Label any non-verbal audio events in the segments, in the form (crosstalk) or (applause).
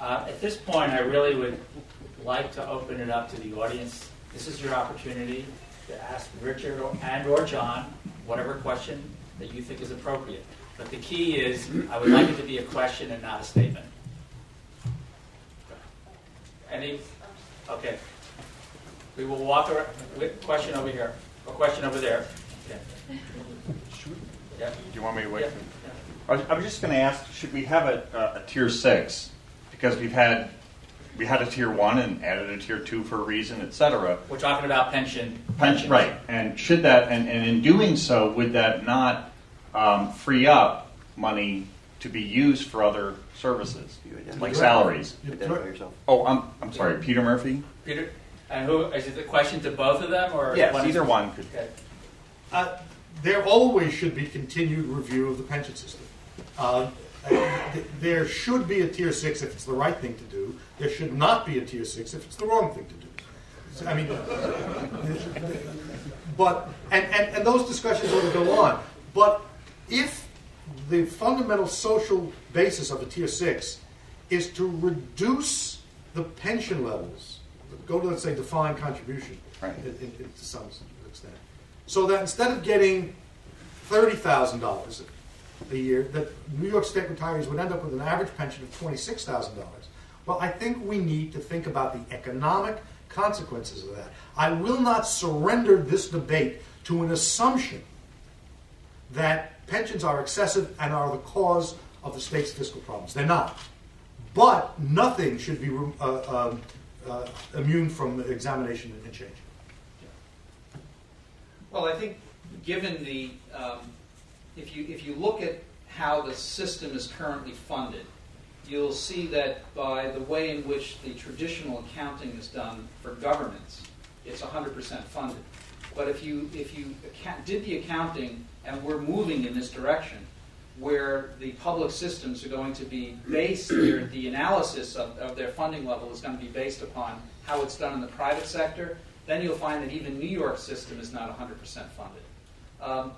Uh, At this point, I really would like to open it up to the audience. This is your opportunity to ask Richard or- and/or John whatever question that you think is appropriate. But the key is, I would like it to be a question and not a statement. Any, okay. We will walk around, question over here, A question over there. Yeah. Yeah. Do you want me to wait? Yeah. I was, I was just going to ask, should we have a, a, a tier six? Because we've had, we had a tier one and added a tier two for a reason, et cetera. We're talking about pension. Pension, right, and should that, and, and in doing so, would that not um, free up money to be used for other services, like salaries? Identify yourself. Oh, I'm, I'm sorry, Peter Murphy? Peter, and who, is it the question to both of them, or? Yes, one- either one could. Okay. Uh, There always should be continued review of the pension system. Uh, th- There should be a tier six if it's the right thing to do. There should not be a tier six if it's the wrong thing to do. So, I mean, but, and, and, and those discussions ought to go on. But if the fundamental social basis of a tier six is to reduce the pension levels, go to, let's say, defined contribution Right. in- in- in- to some extent, so that instead of getting thirty thousand dollars a year, that New York State retirees would end up with an average pension of twenty-six thousand dollars. Well, I think we need to think about the economic consequences of that. I will not surrender this debate to an assumption that pensions are excessive and are the cause of the state's fiscal problems. They're not. But nothing should be uh, um, uh, immune from examination and change. Well, I think, given the, um, if you, if you look at how the system is currently funded, you'll see that by the way in which the traditional accounting is done for governments, it's 100% funded. But if you, if you account, did the accounting, and we're moving in this direction, where the public systems are going to be based, their, the analysis of, of their funding level is going to be based upon how it's done in the private sector, then you'll find that even New York's system is not 100% funded. Um,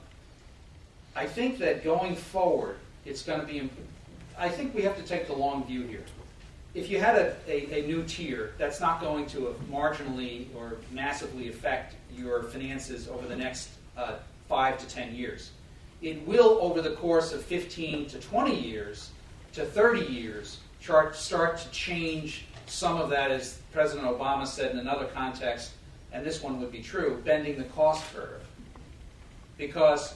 I think that going forward, it's going to be, I think we have to take the long view here. If you had a, a, a new tier, that's not going to marginally or massively affect your finances over the next uh, five to 10 years. It will, over the course of 15 to 20 years to 30 years, chart, start to change some of that, as President Obama said in another context, and this one would be true, bending the cost curve. Because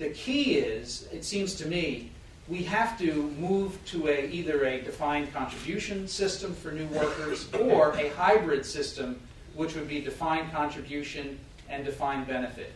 the key is, it seems to me, we have to move to a, either a defined contribution system for new workers (laughs) or a hybrid system, which would be defined contribution and defined benefit.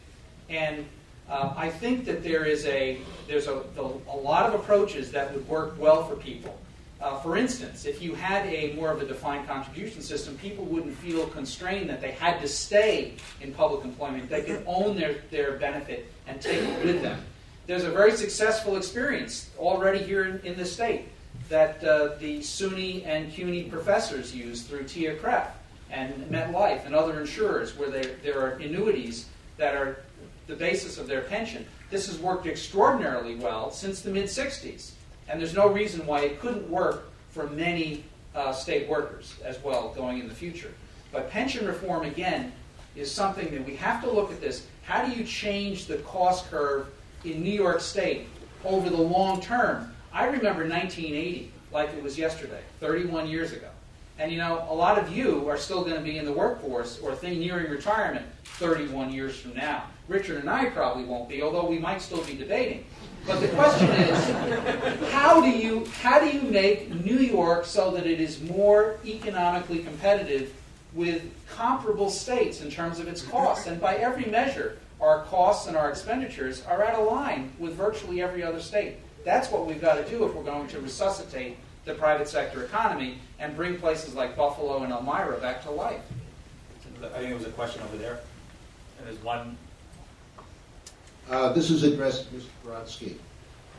And uh, I think that there is a there's a, a lot of approaches that would work well for people. Uh, for instance, if you had a more of a defined contribution system, people wouldn't feel constrained that they had to stay in public employment. They could own their, their benefit and take it with them. There's a very successful experience already here in, in the state that uh, the SUNY and CUNY professors use through TIAA-CREF and MetLife and other insurers where they, there are annuities that are the basis of their pension. This has worked extraordinarily well since the mid 60s. And there's no reason why it couldn't work for many uh, state workers as well going in the future. But pension reform, again, is something that we have to look at this. How do you change the cost curve in New York State over the long term? I remember 1980 like it was yesterday, 31 years ago. And you know, a lot of you are still going to be in the workforce or think nearing retirement 31 years from now. Richard and I probably won't be, although we might still be debating. But the question is, how do you how do you make New York so that it is more economically competitive with comparable states in terms of its costs? And by every measure, our costs and our expenditures are out of line with virtually every other state. That's what we've got to do if we're going to resuscitate the private sector economy and bring places like Buffalo and Elmira back to life. I think there was a question over there. And there's one, Uh, This is addressed to Mr. Brodsky.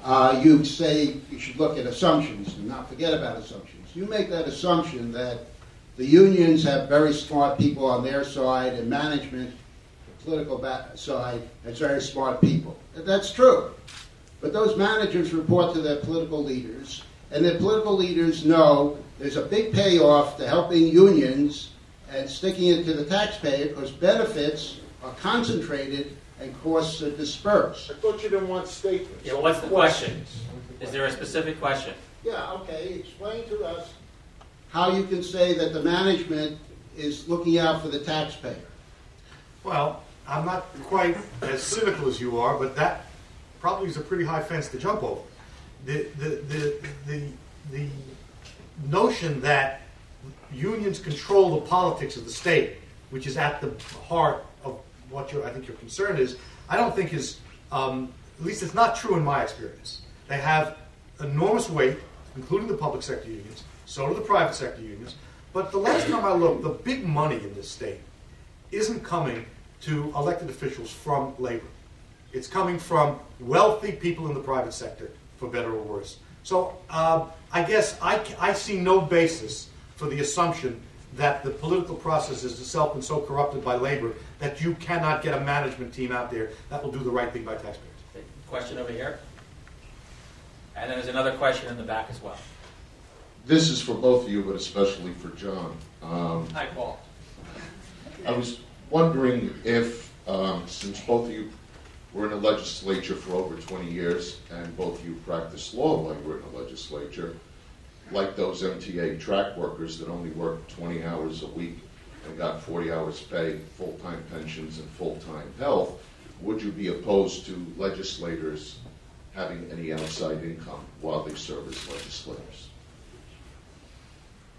Uh, You say you should look at assumptions and not forget about assumptions. You make that assumption that the unions have very smart people on their side and management, the political side, has very smart people. That's true. But those managers report to their political leaders, and their political leaders know there's a big payoff to helping unions and sticking it to the taxpayer because benefits are concentrated and costs are dispersed. I thought you didn't want statements. Yeah, what's the question? Questions. Is there a specific question? Yeah, okay, explain to us how you can say that the management is looking out for the taxpayer. Well, I'm not quite as cynical as you are, but that probably is a pretty high fence to jump over. The, the, the, the, the notion that unions control the politics of the state, which is at the heart of what your, I think your concern is, I don't think is, um, at least it's not true in my experience. They have enormous weight, including the public sector unions, so do the private sector unions. But the last time I looked, the big money in this state isn't coming to elected officials from labor. It's coming from wealthy people in the private sector, for better or worse. So uh, I guess I, I see no basis for the assumption that the political process is itself been so corrupted by labor that you cannot get a management team out there that will do the right thing by taxpayers. Question over here? And then there's another question in the back as well. This is for both of you, but especially for John. Um, Hi, Paul. I was wondering if, um, since both of you were in the legislature for over 20 years, and both of you practiced law while you were in the legislature, like those MTA track workers that only work 20 hours a week and got 40 hours pay, full-time pensions, and full-time health, would you be opposed to legislators having any outside income while they serve as legislators?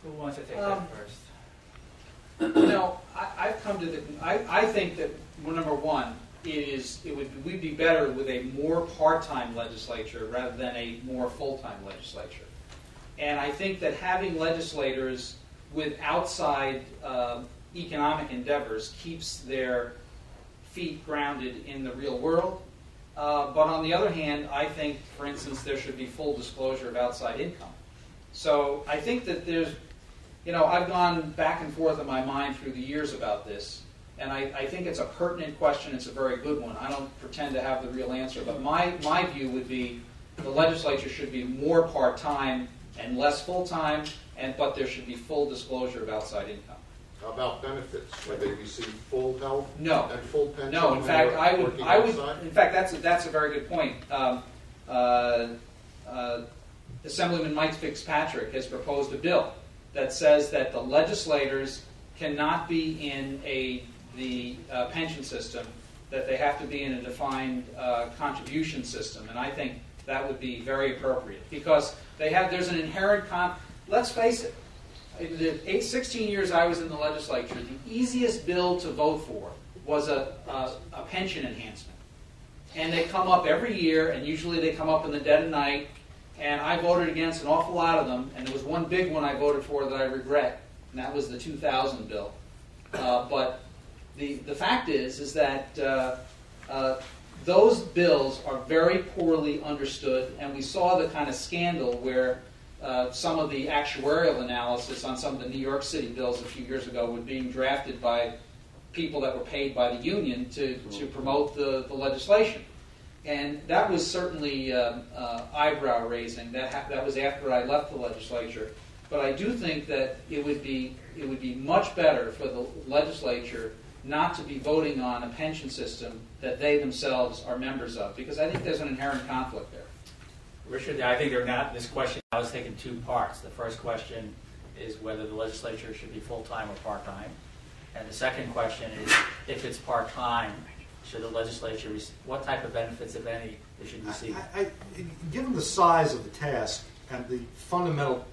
Who wants to take Um, that first? No, I, I've come to the, I, I think that, well, number one, it is, it would, we'd be better with a more part-time legislature rather than a more full-time legislature. And I think that having legislators with outside um, economic endeavors keeps their feet grounded in the real world. Uh, but on the other hand, I think, for instance, there should be full disclosure of outside income. So I think that there's, you know, I've gone back and forth in my mind through the years about this, and I, I think it's a pertinent question. It's a very good one. I don't pretend to have the real answer, but my, my view would be the legislature should be more part time and less full time, and but there should be full disclosure of outside income. How about benefits? Where they receive full health No. and full pension? No, in fact, I would, I would, outside? in fact, that's, a- that's a very good point. Um, uh, uh, Assemblyman Mike Fitzpatrick has proposed a bill that says that the legislators cannot be in a, the uh, pension system, that they have to be in a defined uh, contribution system, and I think that would be very appropriate, because they have, there's an inherent con, let's face it, the eight, 16 years I was in the legislature, the easiest bill to vote for was a, a, a pension enhancement. And they come up every year, and usually they come up in the dead of night, and I voted against an awful lot of them, and there was one big one I voted for that I regret, and that was the 2000 bill. Uh, but the, the fact is, is that uh, uh, those bills are very poorly understood, and we saw the kind of scandal where uh, some of the actuarial analysis on some of the New York City bills a few years ago were being drafted by people that were paid by the union to, to promote the, the legislation. And that was certainly um, uh, eyebrow raising. That, ha- that was after I left the legislature. But I do think that it would be it would be much better for the legislature not to be voting on a pension system that they themselves are members of, because I think there's an inherent conflict there. Richard, I think they're not, this question I was taking two parts. The first question is whether the legislature should be full-time or part-time. And the second question is, if it's part-time, should the legislature, rec- what type of benefits, if any, they should receive? I, I, given the size of the task and the fundamental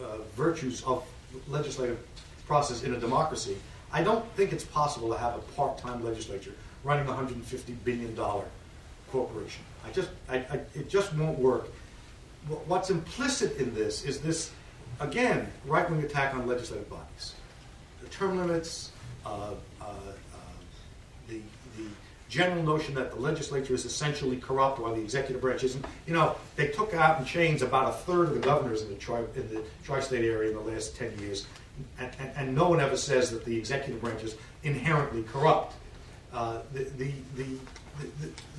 uh, virtues of legislative process in a democracy, I don't think it's possible to have a part-time legislature running a $150 billion corporation. I just, I, I, it just won't work. Wh- What's implicit in this is this, again, right-wing attack on legislative bodies. The term limits, uh, uh, uh, the, the general notion that the legislature is essentially corrupt while the executive branch isn't. You know, they took out in chains about a third of the governors in the, tri- in the tri-state area in the last 10 years, and, and, and no one ever says that the executive branch is inherently corrupt. Uh, the, the, the,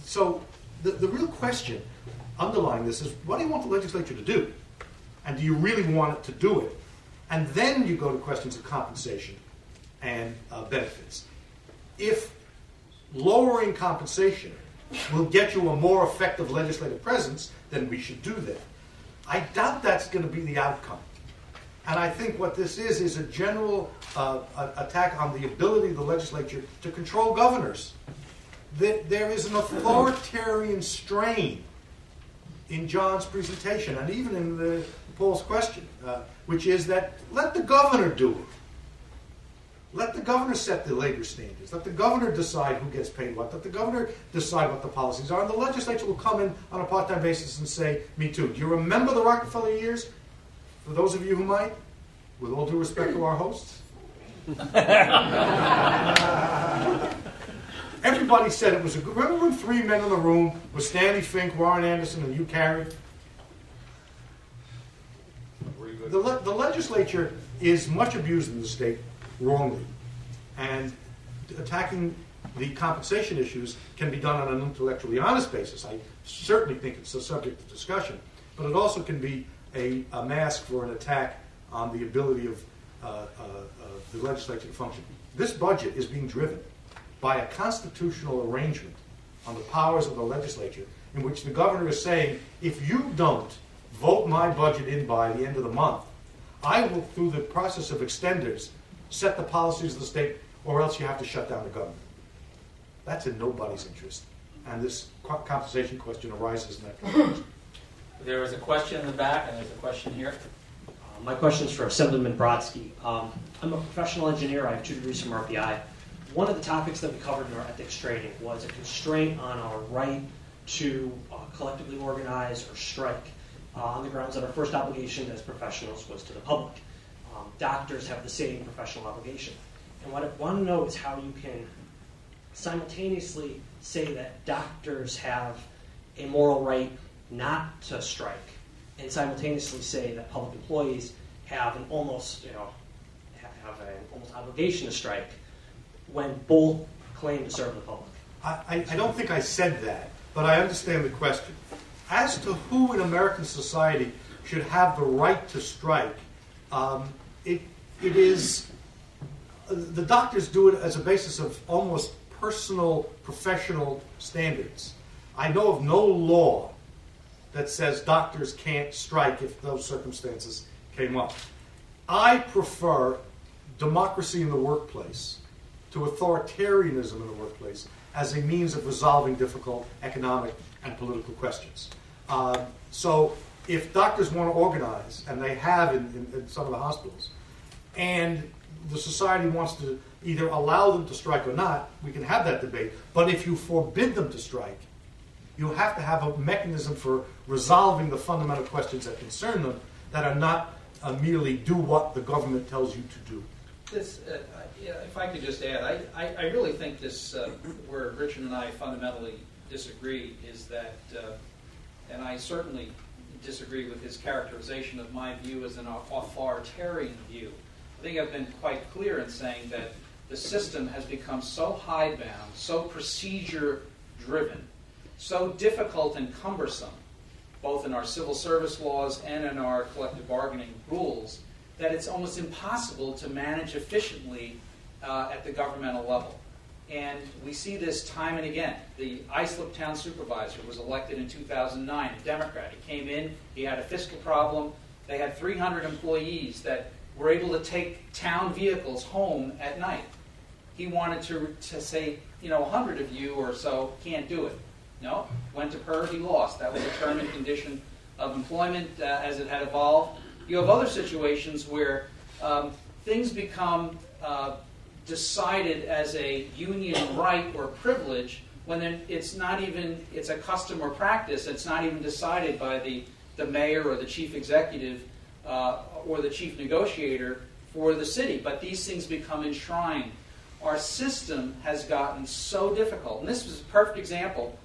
so the, the real question underlying this is what do you want the legislature to do? And do you really want it to do it? And then you go to questions of compensation and uh, benefits. If lowering compensation will get you a more effective legislative presence, then we should do that. I doubt that's going to be the outcome. And I think what this is is a general uh, attack on the ability of the legislature to control governors. That there is an authoritarian strain in John's presentation and even in the Paul's question, uh, which is that let the governor do it. Let the governor set the labor standards. Let the governor decide who gets paid what. Let the governor decide what the policies are. And the legislature will come in on a part time basis and say, Me too. Do you remember the Rockefeller years? For those of you who might, with all due respect to our hosts. (laughs) Everybody said it was a good. Remember when three men in the room with Stanley Fink, Warren Anderson, and Hugh Carey? The, le- the legislature is much abused in the state wrongly. And attacking the compensation issues can be done on an intellectually honest basis. I certainly think it's a subject of discussion. But it also can be a, a mask for an attack on the ability of uh, uh, uh, the legislature to function. This budget is being driven by a constitutional arrangement on the powers of the legislature in which the governor is saying, if you don't vote my budget in by the end of the month, I will, through the process of extenders, set the policies of the state, or else you have to shut down the government. That's in nobody's interest. And this co- compensation question arises in that context. There was a question in the back, and there's a question here. Uh, My question is for Assemblyman Brodsky. Um, I'm a professional engineer. I have two degrees from RPI. One of the topics that we covered in our ethics training was a constraint on our right to uh, collectively organize or strike uh, on the grounds that our first obligation as professionals was to the public. Um, doctors have the same professional obligation. And what I want to know is how you can simultaneously say that doctors have a moral right not to strike and simultaneously say that public employees have an almost, you know, have an almost obligation to strike when both claim to serve the public. I, I, don't think I said that, but I understand the question. As to who in American society should have the right to strike, um, it, it is the doctors do it as a basis of almost personal professional standards. I know of no law that says doctors can't strike if those circumstances came up. I prefer democracy in the workplace to authoritarianism in the workplace as a means of resolving difficult economic and political questions. Uh, so, if doctors want to organize, and they have in, in, in some of the hospitals, and the society wants to either allow them to strike or not, we can have that debate. But if you forbid them to strike, you have to have a mechanism for resolving the fundamental questions that concern them that are not uh, merely do what the government tells you to do. This, uh, if I could just add, I, I, I really think this, uh, where Richard and I fundamentally disagree, is that, uh, and I certainly disagree with his characterization of my view as an authoritarian view. I think I've been quite clear in saying that the system has become so hidebound, so procedure driven, so difficult and cumbersome, both in our civil service laws and in our collective bargaining rules, that it's almost impossible to manage efficiently uh, at the governmental level. And we see this time and again. The Islip town supervisor was elected in 2009, a Democrat. He came in, he had a fiscal problem. They had 300 employees that were able to take town vehicles home at night. He wanted to, to say, you know, 100 of you or so can't do it. No, went to PERB, he lost. That was a term and condition of employment uh, as it had evolved. You have other situations where um, things become uh, decided as a union right or privilege when it's not even it's a custom or practice. It's not even decided by the the mayor or the chief executive uh, or the chief negotiator for the city. But these things become enshrined. Our system has gotten so difficult, and this was a perfect example.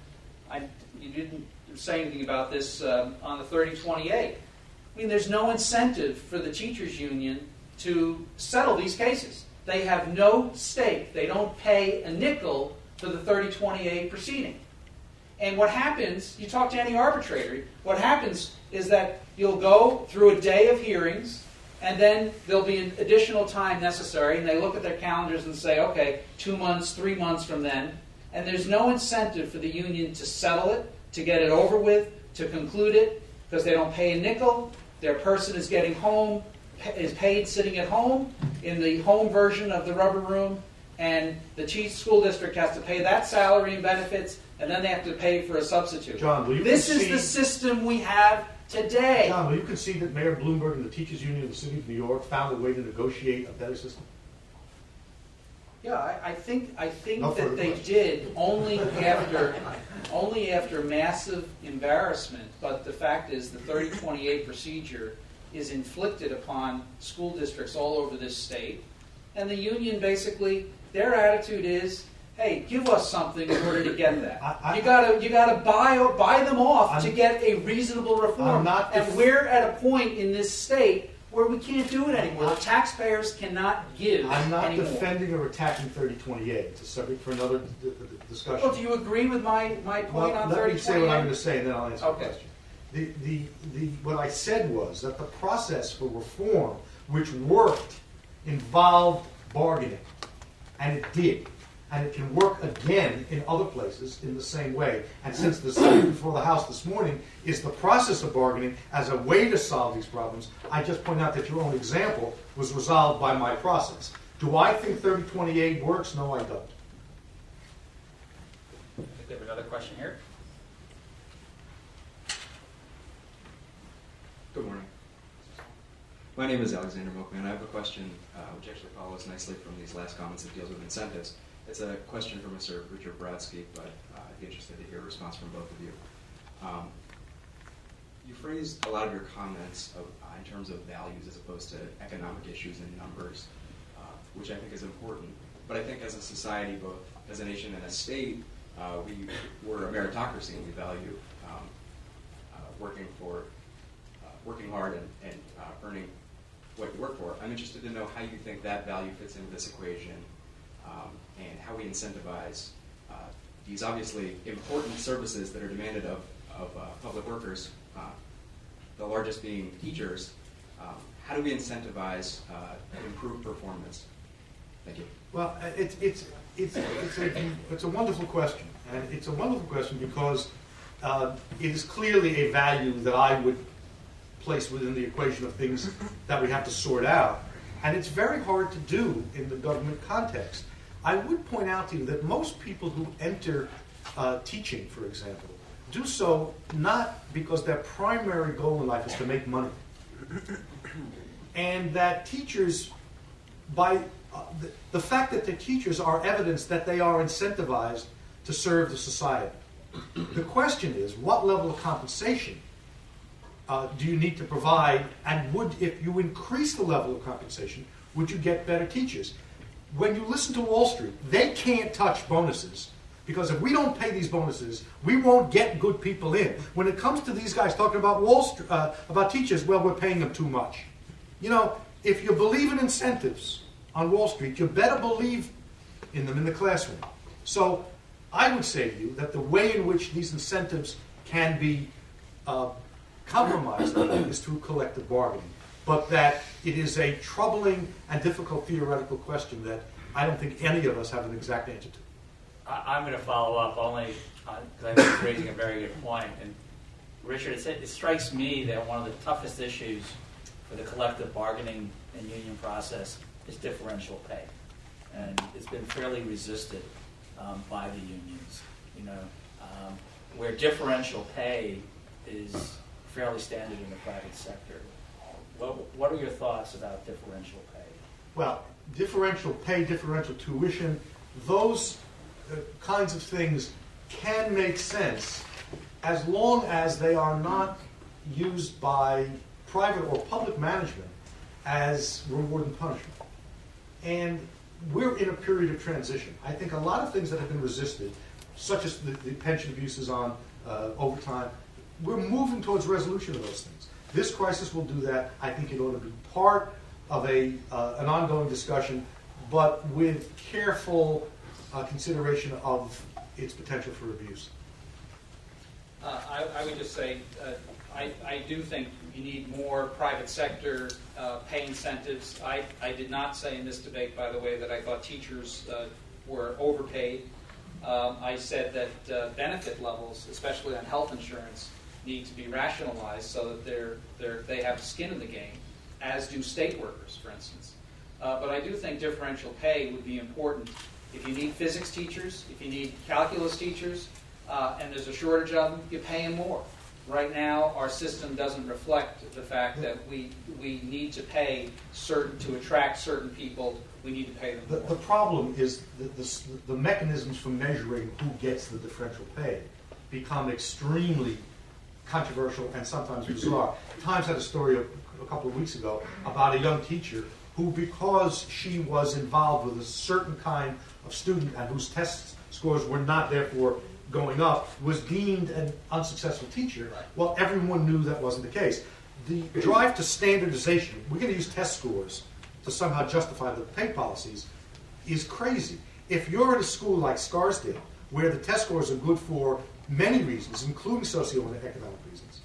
I, you didn't say anything about this um, on the 3020-a. I mean, there's no incentive for the teachers' union to settle these cases. They have no stake. They don't pay a nickel for the 3020-a proceeding. And what happens, you talk to any arbitrator, what happens is that you'll go through a day of hearings, and then there'll be an additional time necessary, and they look at their calendars and say, okay, two months, three months from then, and there's no incentive for the union to settle it, to get it over with, to conclude it, because they don't pay a nickel, their person is getting home, is paid sitting at home in the home version of the rubber room, and the chief school district has to pay that salary and benefits, and then they have to pay for a substitute. John, will you this is the system we have today. John, will you concede that Mayor Bloomberg and the Teachers Union of the City of New York found a way to negotiate a better system? Yeah, I, I think I think No further that they questions. did (laughs) only after only after massive embarrassment. But the fact is, the 3020-a procedure is inflicted upon school districts all over this state, and the union basically their attitude is, "Hey, give us something in order to get (coughs) that. I- I- you gotta you gotta buy buy them off I'm- to get a reasonable reform." I'm not and we're at a point in this state where we can't do it anymore. The taxpayers cannot give I'm not anymore. defending or attacking 3020-a. It's a subject for another discussion. Well, do you agree with my, my point Well, on let me say what I'm going to say, and then I'll answer the question. The, the, the, what I said was that the process for reform, which worked, involved bargaining, and it did. And it can work again in other places in the same way. And since the subject before the House this morning is the process of bargaining as a way to solve these problems, I just point out that your own example was resolved by my process. Do I think 3020-a works? No, I don't. I think we have another question here. Good morning. My name is Alexander Milkman. I have a question uh, which actually follows nicely from these last comments that deals with incentives. It's a question for Mr. Richard Brodsky, but uh, I'd be interested to hear a response from both of you. Um, you phrased a lot of your comments of, uh, in terms of values as opposed to economic issues and numbers, uh, which I think is important. But I think as a society, both as a nation and a state, uh, we, we're a meritocracy and we value um, uh, working for uh, working hard and, and uh, earning what you work for. I'm interested to know how you think that value fits into this equation um, and how we incentivize uh, these obviously important services that are demanded of, of uh, public workers, uh, the largest being teachers. Um, how do we incentivize uh, improved performance? Thank you. Well, uh, it's, it's, it's, it's, a, it's a wonderful question. And it's a wonderful question because uh, it is clearly a value that I would place within the equation of things that we have to sort out. And it's very hard to do in the government context. I would point out to you that most people who enter uh, teaching, for example, do so not because their primary goal in life is to make money. And that teachers by uh, the, the fact that the teachers are evidence that they are incentivized to serve the society. The question is, what level of compensation uh, do you need to provide? And would, if you increase the level of compensation, would you get better teachers? When you listen to Wall Street, they can't touch bonuses because if we don't pay these bonuses, we won't get good people in. When it comes to these guys talking about Wall Street, uh, about teachers, well, we're paying them too much. You know, if you believe in incentives on Wall Street, you better believe in them in the classroom. So I would say to you that the way in which these incentives can be uh, compromised is through collective bargaining. But that it is a troubling and difficult theoretical question that I don't think any of us have an exact answer to. I, I'm going to follow up only because I think you're raising a very good point. And Richard, it, it strikes me that one of the toughest issues for the collective bargaining and union process is differential pay, and it's been fairly resisted um, by the unions. You know, um, where differential pay is fairly standard in the private sector. What, what are your thoughts about differential pay? Well, differential pay, differential tuition, those uh, kinds of things can make sense as long as they are not used by private or public management as reward and punishment. And we're in a period of transition. I think a lot of things that have been resisted, such as the, the pension abuses on uh, overtime, we're moving towards resolution of those things. This crisis will do that. I think it ought to be part of a, uh, an ongoing discussion, but with careful uh, consideration of its potential for abuse. Uh, I, I would just say, uh, I, I do think you need more private sector uh, pay incentives. I, I did not say in this debate, by the way, that I thought teachers uh, were overpaid. Um, I said that benefit levels, especially on health insurance, need to be rationalized so that they're, they're, they have skin in the game, as do state workers, for instance. Uh, but I do think differential pay would be important. If you need physics teachers, if you need calculus teachers, uh, and there's a shortage of them, you pay them more. Right now, our system doesn't reflect the fact that we, we need to pay certain, to attract certain people, we need to pay them The, more. the problem is the, the, the mechanisms for measuring who gets the differential pay become extremely controversial and sometimes bizarre. Times had a story a, a couple of weeks ago about a young teacher who, because she was involved with a certain kind of student and whose test scores were not therefore going up, was deemed an unsuccessful teacher. Well, everyone knew that wasn't the case. The drive to standardization, we're going to use test scores to somehow justify the pay policies, is crazy. If you're at a school like Scarsdale, where the test scores are good for many reasons, including socioeconomic reasons,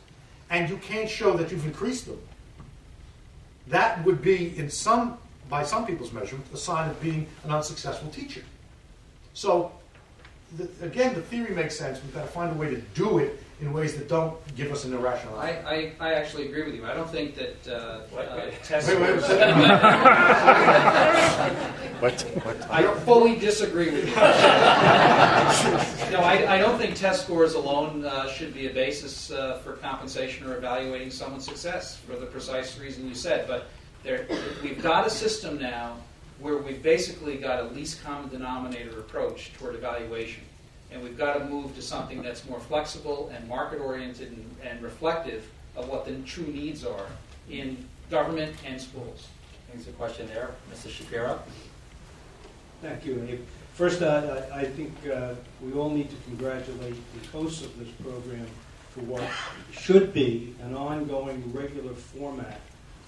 and you can't show that you've increased them, that would be, in some, by some people's measurement, a sign of being an unsuccessful teacher. So, the, again, the theory makes sense. We've got to find a way to do it in ways that don't give us an irrational. I, I, I actually agree with you. I don't think that uh, Wait, uh, wait. (laughs) test Wait, wait a scores- (laughs) I fully disagree with you. (laughs) no, I, I don't think test scores alone uh, should be a basis uh, for compensation or evaluating someone's success for the precise reason you said. But there, we've got a system now where we've basically got a least common denominator approach toward evaluation. And we've got to move to something that's more flexible and market oriented and, and reflective of what the true needs are in government and schools. There's a question there, Mr. Shapiro. Thank you, First, uh, I I think uh, we all need to congratulate the hosts of this program for what should be an ongoing, regular format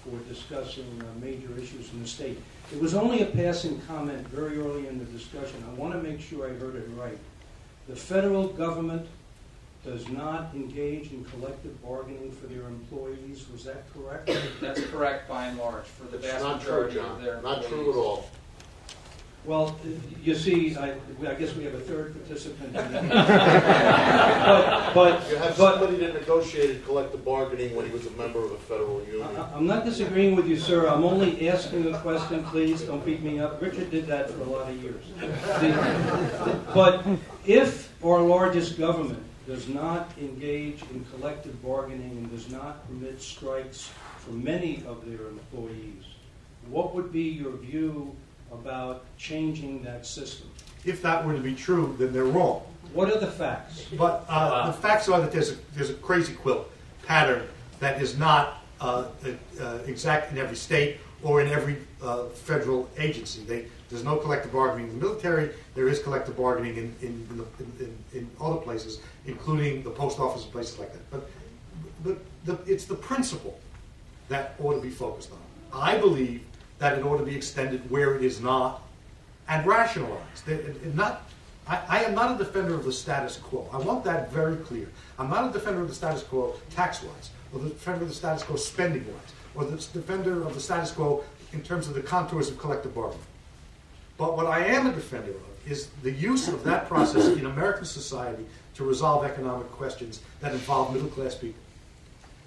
for discussing uh, major issues in the state. It was only a passing comment very early in the discussion. I want to make sure I heard it right. The federal government does not engage in collective bargaining for their employees. Was that correct? That's correct by and large for the It's vast not true, majority of John. their Not true at all. Well, you see, I, I guess we have a third participant. in the meeting. But, but, You have but, somebody that negotiated collective bargaining when he was a member of a federal union. I- I'm not disagreeing with you, sir. I'm only asking a question, please. Don't beat me up. Richard did that for a lot of years. The- But if our largest government does not engage in collective bargaining and does not permit strikes for many of their employees, what would be your view about changing that system? If that were to be true, then they're wrong. What are the facts? But uh, the facts are that there's a, there's a crazy quilt pattern that is not uh, uh, exact in every state or in every uh, federal agency. They, there's no collective bargaining in the military. There is collective bargaining in, in, in, the- in, in other places, including the post office and places like that. But, but the, it's the principle that ought to be focused on. I believe that it ought to be extended where it is not and rationalized. Not, I, I am not a defender of the status quo. I want that very clear. I'm not a defender of the status quo tax-wise, or the defender of the status quo spending-wise, or the defender of the status quo in terms of the contours of collective bargaining. But what I am a defender of is the use of that process in American society to resolve economic questions that involve middle-class people.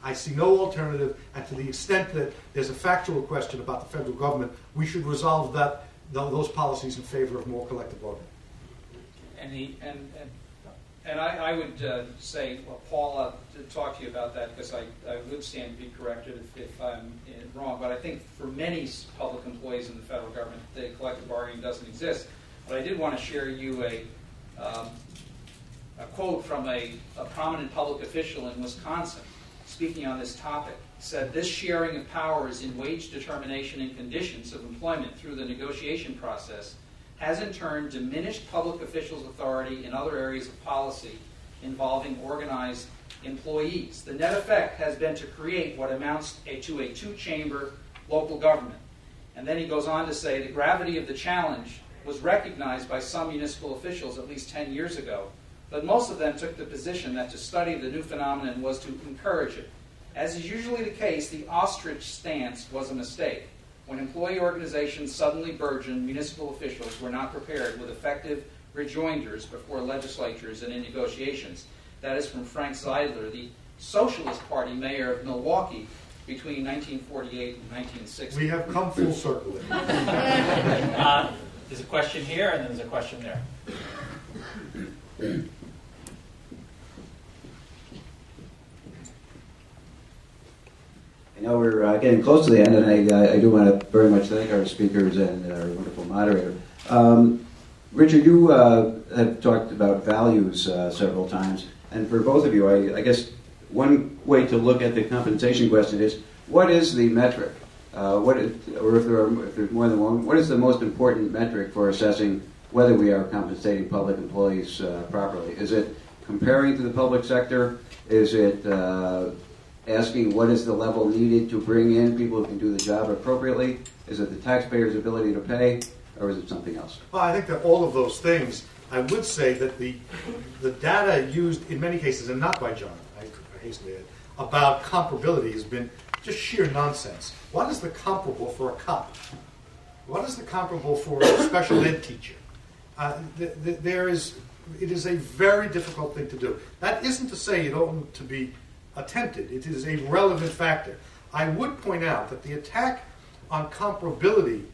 I see no alternative, and to the extent that there's a factual question about the federal government, we should resolve that, tho- those policies in favor of more collective bargaining. And he, and, and, and I, I would uh, say, well, Paula, to talk to you about that, because I, I would stand to be corrected if, if I'm uh, wrong, but I think for many public employees in the federal government, the collective bargaining doesn't exist. But I did want to share you a, um, a quote from a, a prominent public official in Wisconsin, speaking on this topic, said, "This sharing of powers in wage determination and conditions of employment through the negotiation process has in turn diminished public officials' authority in other areas of policy involving organized employees. The net effect has been to create what amounts a- to a two-chamber local government." And then he goes on to say, "The gravity of the challenge was recognized by some municipal officials at least 10 years ago but most of them took the position that to study the new phenomenon was to encourage it. As is usually the case, the ostrich stance was a mistake. When employee organizations suddenly burgeoned, municipal officials were not prepared with effective rejoinders before legislatures and in negotiations. That is from Frank Zeidler, the Socialist Party mayor of Milwaukee between 1948 and 1960. We have come full circle. (laughs) Uh, There's a question here, and then there's a question there. (clears throat) I know we're uh, getting close to the end, and I, I do want to very much thank our speakers and our wonderful moderator. Um, Richard, you uh, have talked about values uh, several times, and for both of you, I, I guess one way to look at the compensation question is what is the metric? Uh, what is, or if, there are, if there's more than one, what is the most important metric for assessing whether we are compensating public employees uh, properly? Is it comparing to the public sector? Is it uh, asking what is the level needed to bring in people who can do the job appropriately? Is it the taxpayer's ability to pay, or is it something else? Well, I think that all of those things, I would say that the, the data used in many cases, and not by John, I I hasten about comparability has been just sheer nonsense. What is the comparable for a cop? What is the comparable for a special ed teacher? Uh, th- th- there is, it is a very difficult thing to do. That isn't to say it oughtn't to be attempted. It is a relevant factor. I would point out that the attack on comparability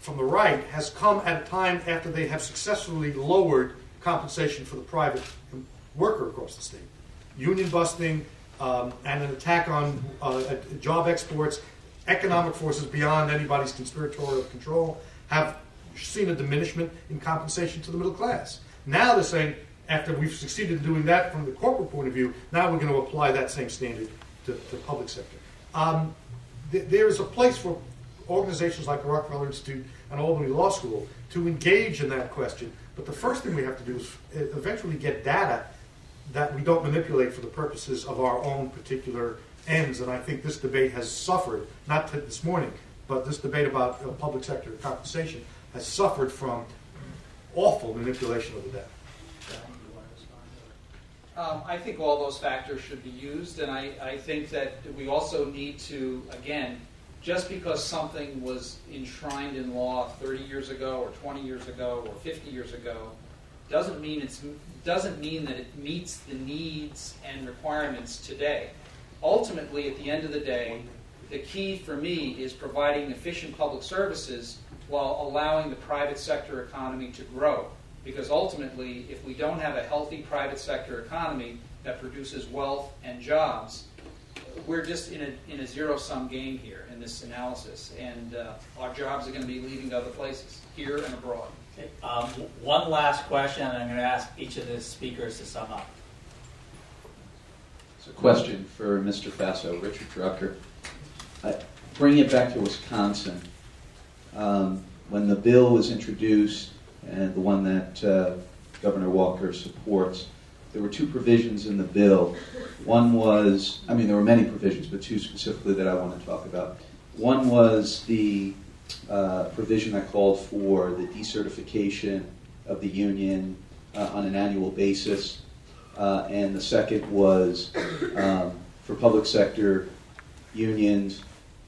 from the right has come at a time after they have successfully lowered compensation for the private worker across the state. Union busting um, and an attack on uh, job exports, economic forces beyond anybody's conspiratorial control have seen a diminishment in compensation to the middle class. Now they're saying, after we've succeeded in doing that from the corporate point of view, now we're going to apply that same standard to the public sector. Um, th- there is a place for organizations like the Rockefeller Institute and Albany Law School to engage in that question. But the first thing we have to do is uh, eventually get data that we don't manipulate for the purposes of our own particular ends. And I think this debate has suffered, not this morning, but this debate about uh, public sector compensation has suffered from awful manipulation of the data. Um, I think all those factors should be used, and I, I think that we also need to, again, just because something was enshrined in law 30 years ago, or 20 years ago, or 50 years ago, doesn't mean it's doesn't mean that it meets the needs and requirements today. Ultimately, at the end of the day, the key for me is providing efficient public services while allowing the private sector economy to grow. Because ultimately, if we don't have a healthy private sector economy that produces wealth and jobs, we're just in a, in a zero sum game here in this analysis. And uh, our jobs are going to be leaving to other places, here and abroad. Okay, um, One last question, and I'm going to ask each of the speakers to sum up. It's a question for Mr. Faso, Richard Drucker. I- Bring it back to Wisconsin. Um, When the bill was introduced, and the one that uh, Governor Walker supports, there were two provisions in the bill. One was, I mean, there were many provisions, but two specifically that I want to talk about. One was the uh, provision that called for the decertification of the union uh, on an annual basis. Uh, and the second was um, for public sector unions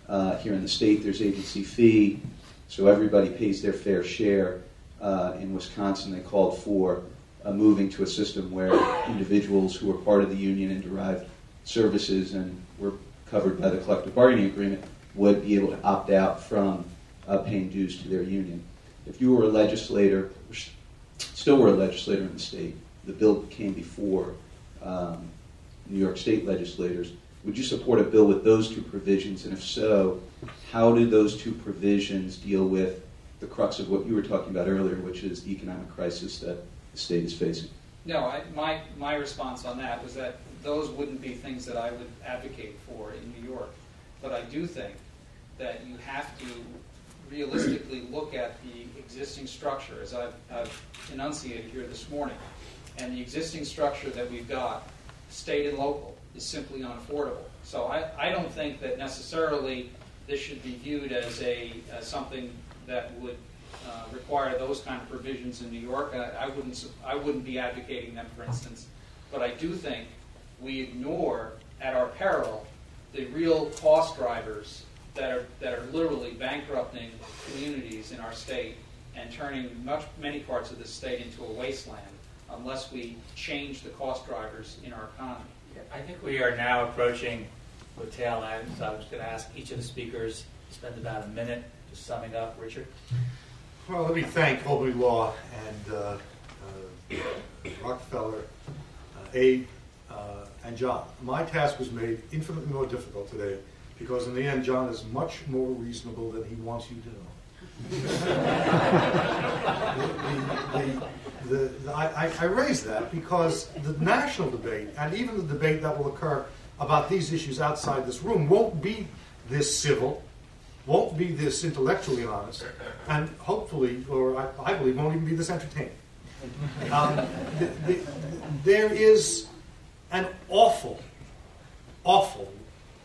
uh, here in the state, there's agency fee, so everybody pays their fair share. Uh, in Wisconsin, they called for uh, moving to a system where individuals who were part of the union and derived services and were covered by the collective bargaining agreement would be able to opt out from uh, paying dues to their union. If you were a legislator, or still were a legislator in the state, the bill came before um, New York State legislators. Would you support a bill with those two provisions? And if so, how do those two provisions deal with the crux of what you were talking about earlier, which is the economic crisis that the state is facing? No, I, my, my response on that was that those wouldn't be things that I would advocate for in New York. But I do think that you have to realistically look at the existing structure, as I've, I've enunciated here this morning. And the existing structure that we've got, state and local, is simply unaffordable. So I, I don't think that necessarily this should be viewed as a, as something that would uh, require those kind of provisions in New York. I, I wouldn't, I wouldn't be advocating them, for instance. But I do think we ignore, at our peril, the real cost drivers that are, that are literally bankrupting communities in our state and turning much, many parts of the state into a wasteland unless we change the cost drivers in our economy. I think we are now approaching the tail end, so I'm just going to ask each of the speakers to spend about a minute summing up. Richard? Well, let me thank Albany Law and uh, uh, Rockefeller, uh, Abe, uh, and John. My task was made infinitely more difficult today because in the end, John is much more reasonable than he wants you to know. (laughs) the, the, the, I, I raise that because the national debate and even the debate that will occur about these issues outside this room won't be this civil, won't be this intellectually honest, and hopefully, or I, I believe, won't even be this entertaining. Um, the, the, there is an awful, awful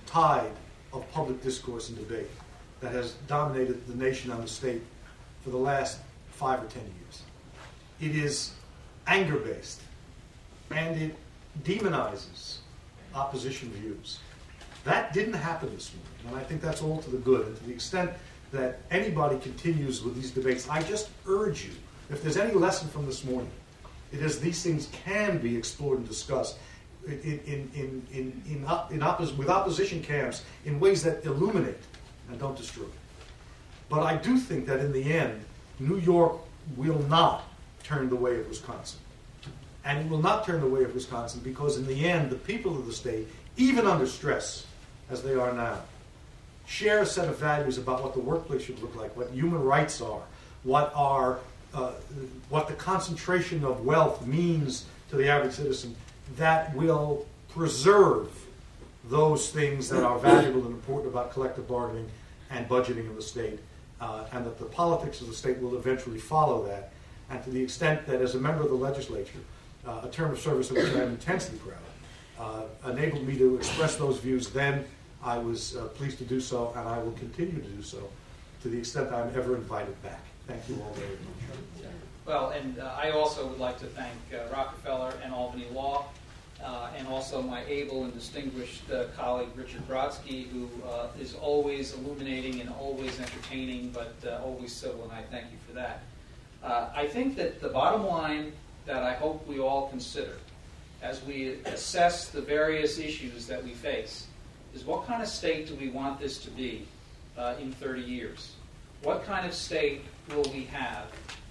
tide of public discourse and debate that has dominated the nation and the state for the last five or ten years. It is anger based and it demonizes opposition views. That didn't happen this morning, and I think that's all to the good. And to the extent that anybody continues with these debates, I just urge you, if there's any lesson from this morning, it is these things can be explored and discussed in, in, in, in, in, op- in with opposition camps in ways that illuminate and don't destroy. But I do think that in the end, New York will not turn the way of Wisconsin. And it will not turn the way of Wisconsin because, in the end, the people of the state, even under stress as they are now, share a set of values about what the workplace should look like, what human rights are, what are uh, what the concentration of wealth means to the average citizen, that will preserve those things that are valuable and important about collective bargaining and budgeting of the state, uh, and that the politics of the state will eventually follow that. And to the extent that, as a member of the legislature, uh, a term of service of which I am intensely proud, uh, enabled me to express those views then, I was uh, pleased to do so, and I will continue to do so to the extent that I'm ever invited back. Thank you all very much. Well, and uh, I also would like to thank uh, Rockefeller and Albany Law, uh, and also my able and distinguished uh, colleague Richard Brodsky, who uh, is always illuminating and always entertaining, but always civil, and I thank you for that. I think that the bottom line that I hope we all consider as we assess the various issues that we face is what kind of state do we want this to be uh, in 30 years? What kind of state will we have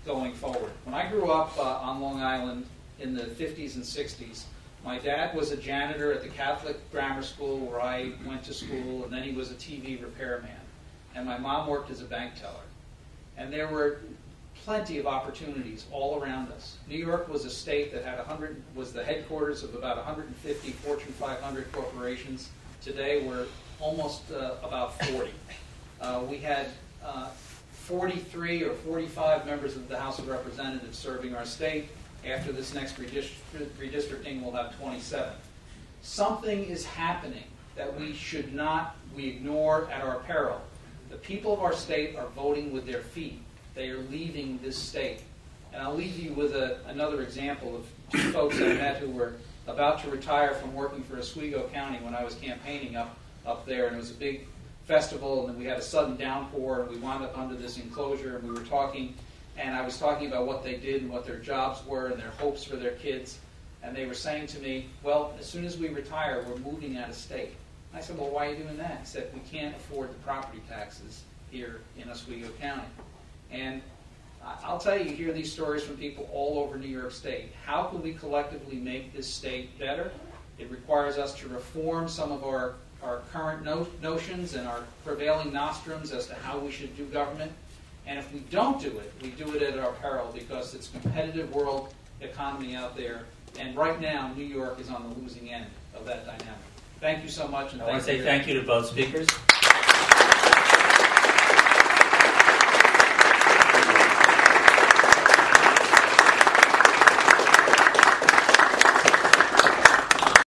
going forward? When I grew up uh, on Long Island in the 50s and 60s, my dad was a janitor at the Catholic grammar school where I went to school, and then he was a TV repairman. And my mom worked as a bank teller. And there were plenty of opportunities all around us. New York was a state that had 100 was the headquarters of about 150 Fortune 500 corporations. Today we're almost uh, about 40. Uh, we had uh, 43 or 45 members of the House of Representatives serving our state. After this next redist- redistricting, we'll have 27. Something is happening that we should not, we ignore at our peril. The people of our state are voting with their feet. They are leaving this state. And I'll leave you with a, another example of two folks I met who were about to retire from working for Oswego County when I was campaigning up, up there. And it was a big festival, and then we had a sudden downpour, and we wound up under this enclosure, and we were talking, and I was talking about what they did and what their jobs were and their hopes for their kids. And they were saying to me, well, as soon as we retire, we're moving out of state. I said, well, why are you doing that? He said, we can't afford the property taxes here in Oswego County. And I'll tell you, you hear these stories from people all over New York State. How can we collectively make this state better? It requires us to reform some of our, our current no- notions and our prevailing nostrums as to how we should do government. And if we don't do it, we do it at our peril because it's a competitive world economy out there. And right now, New York is on the losing end of that dynamic. Thank you so much. And I want to say thank you to both speakers.